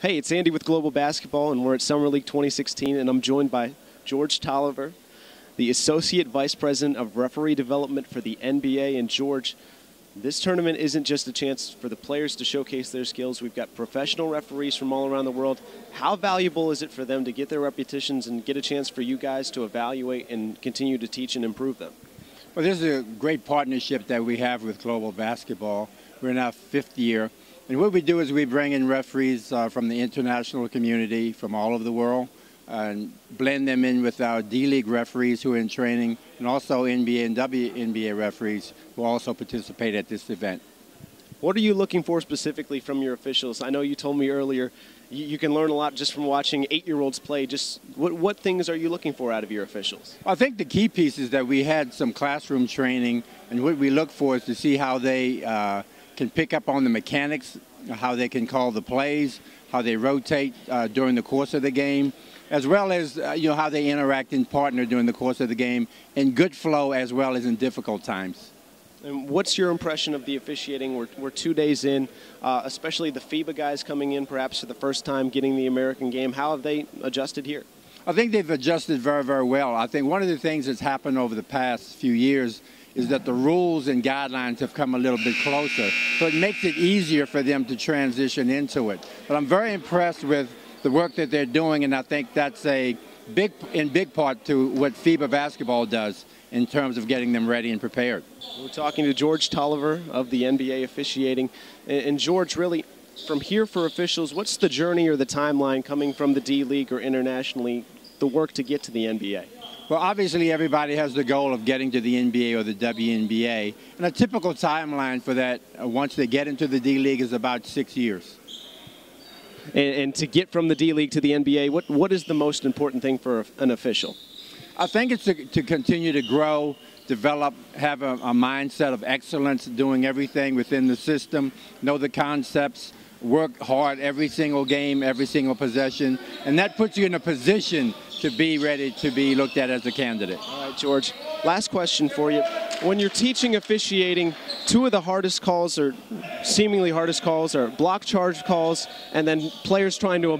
Hey, it's Andy with Global Basketball, and we're at Summer League 2016, and I'm joined by George Toliver, the Associate Vice President of Referee Development for the NBA. And George, this tournament isn't just a chance for the players to showcase their skills. We've got professional referees from all around the world. How valuable is it for them to get their repetitions and get a chance for you guys to evaluate and continue to teach and improve them? Well, this is a great partnership that we have with Global Basketball. We're in our fifth year. And what we do is we bring in referees uh, from the international community from all over the world and blend them in with our D-League referees who are in training and also NBA and WNBA referees who also participate at this event. What are you looking for specifically from your officials? I know you told me earlier you, you can learn a lot just from watching eight-year-olds play. Just what, what things are you looking for out of your officials? I think the key piece is that we had some classroom training, and what we look for is to see how they uh, – can pick up on the mechanics, how they can call the plays, how they rotate uh, during the course of the game, as well as uh, you know how they interact in partner during the course of the game in good flow as well as in difficult times. And what's your impression of the officiating? We're, we're two days in, uh, especially the FIBA guys coming in perhaps for the first time getting the American game. How have they adjusted here? I think they've adjusted very, very well. I think one of the things that's happened over the past few years is that the rules and guidelines have come a little bit closer. So it makes it easier for them to transition into it. But I'm very impressed with the work that they're doing, and I think that's a big, in big part to what FIBA basketball does in terms of getting them ready and prepared. We're talking to George Toliver of the NBA officiating. And George, really, from here for officials, what's the journey or the timeline coming from the D League or internationally, the work to get to the NBA? Well, obviously, everybody has the goal of getting to the NBA or the WNBA. And a typical timeline for that, uh, once they get into the D League, is about six years. And, and, to get from the D League to the NBA, what, what is the most important thing for an official? I think it's to, to continue to grow, develop, have a, a mindset of excellence, doing everything within the system, know the concepts, work hard every single game, every single possession, and that puts you in a position to be ready to be looked at as a candidate. All right, George. Last question for you. When you're teaching officiating, two of the hardest calls or seemingly hardest calls are block charge calls and then players trying to